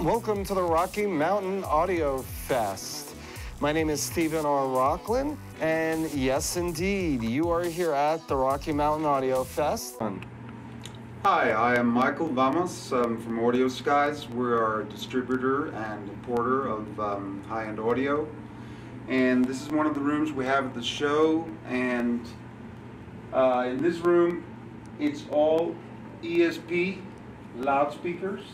Welcome to the Rocky Mountain Audio Fest. My name is Steven R. Rochlin, and yes, indeed, you are here at the Rocky Mountain Audio Fest. Hi, I am Michael Vamos um, from Audio Skies. We're a distributor and importer of um, high-end audio. And this is one of the rooms we have at the show. And uh, in this room, it's all ESP loudspeakers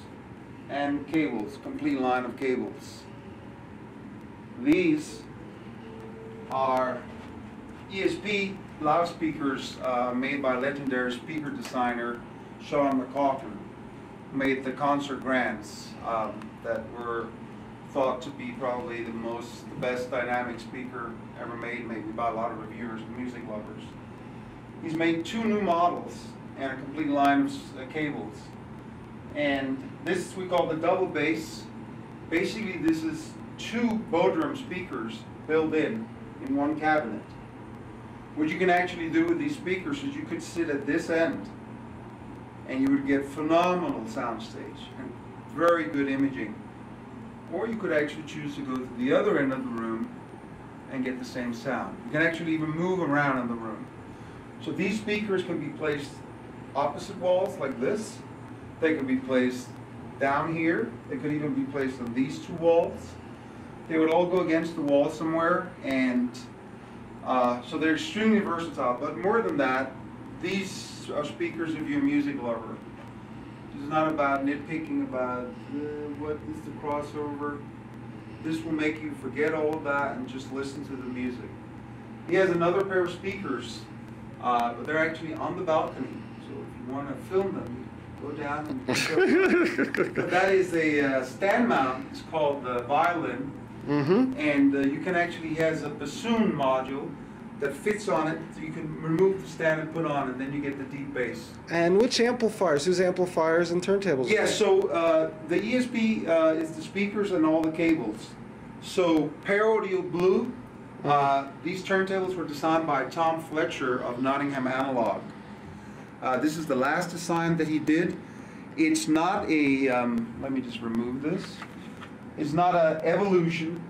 and cables, complete line of cables. These are ESP loudspeakers uh, made by legendary speaker designer Sean McLaughlin. Made the Concert Grands um, that were thought to be probably the most, the best dynamic speaker ever made, maybe by a lot of reviewers and music lovers. He's made two new models and a complete line of uh, cables. And this we call the double bass. Basically, this is two Bodhran speakers built in in one cabinet. What you can actually do with these speakers is you could sit at this end and you would get phenomenal soundstage and very good imaging. Or you could actually choose to go to the other end of the room and get the same sound. You can actually even move around in the room. So these speakers can be placed opposite walls like this. They could be placed down here. They could even be placed on these two walls. They would all go against the wall somewhere and uh, so they're extremely versatile. But more than that, these are speakers if you're a music lover. This is not about nitpicking about uh, what is the crossover. This will make you forget all of that and just listen to the music. He has another pair of speakers, uh, but they're actually on the balcony. So if you want to film them, go down and but that is a uh, stand mount. It's called the violin. Mm-hmm. And uh, you can actually, has a bassoon module that fits on it, so you can remove the stand and put on, and then you get the deep bass. And which amplifiers? Whose amplifiers and turntables? Yeah, so uh, the ESP uh, is the speakers and all the cables. So Pear Audio Blue, uh, these turntables were designed by Tom Fletcher of Nottingham Analog. Uh, this is the last design that he did. It's not a, um, let me just remove this. It's not a evolution.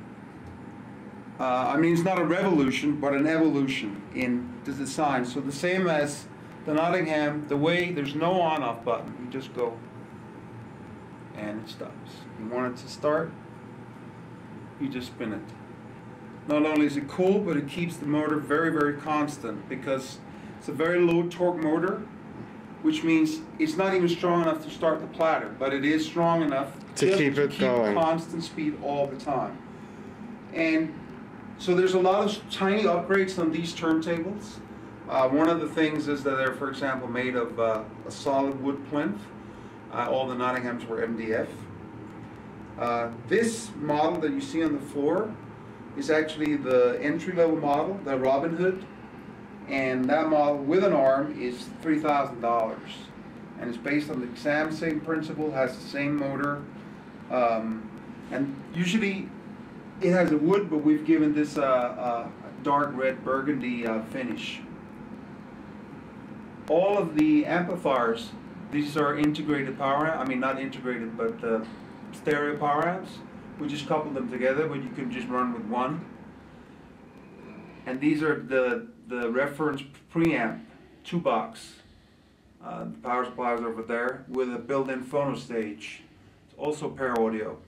Uh, I mean, it's not a revolution, but an evolution in the design. So the same as the Nottingham, the way there's no on-off button. You just go and it stops. You want it to start, you just spin it. Not only is it cool, but it keeps the motor very, very constant because it's a very low torque motor, which means it's not even strong enough to start the platter, but it is strong enough To keep to it keep going. constant speed all the time. And so there's a lot of tiny upgrades on these turntables. Uh, one of the things is that they're, for example, made of uh, a solid wood plinth. Uh, all the Nottinghams were MDF. Uh, this model that you see on the floor is actually the entry-level model, the Robin Hood, and that model with an arm is three thousand dollars, and it's based on the exact same principle, has the same motor, um, and usually it has a wood, but we've given this a, a dark red burgundy uh, finish. All of the amplifiers, these are integrated power, I mean not integrated, but uh, stereo power amps. We just couple them together, but you can just run with one. And these are the, the reference preamp, two box. Uh, the power supply is over there with a built-in phono stage. It's also Pear Audio.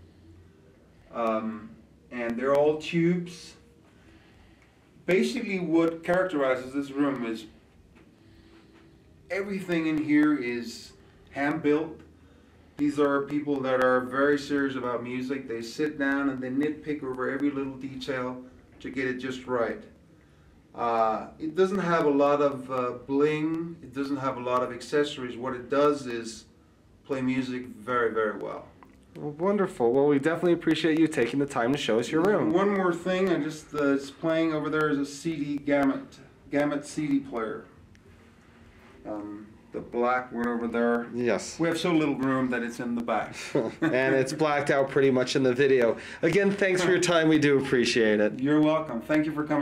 Um, and they're all tubes. Basically what characterizes this room is everything in here is hand built. These are people that are very serious about music. They sit down and they nitpick over every little detail to get it just right. Uh, it doesn't have a lot of uh, bling. It doesn't have a lot of accessories. What it does is play music very, very well. Well, wonderful. Well, we definitely appreciate you taking the time to show us your room. One more thing, I just uh, it's playing over there is a CD gamut, gamut CD player. Um, the black one over there. Yes. We have so little room that it's in the back. and it's blacked out pretty much in the video. Again, thanks for your time. We do appreciate it. You're welcome. Thank you for coming.